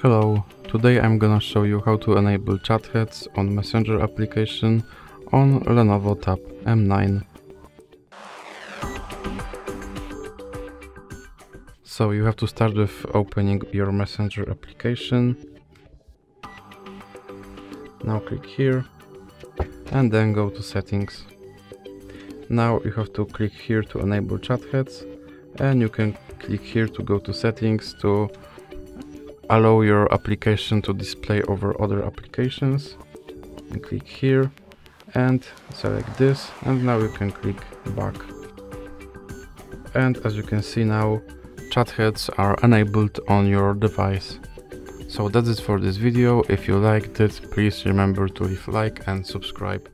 Hello, today I'm gonna show you how to enable chat heads on Messenger application on Lenovo Tab M9. So you have to start with opening your Messenger application. Now click here and then go to settings. Now you have to click here to enable chat heads and you can click here to go to settings to allow your application to display over other applications. And click here and select this. And now you can click back. And as you can see now chat heads are enabled on your device. So that's it for this video. If you liked it please remember to leave like and subscribe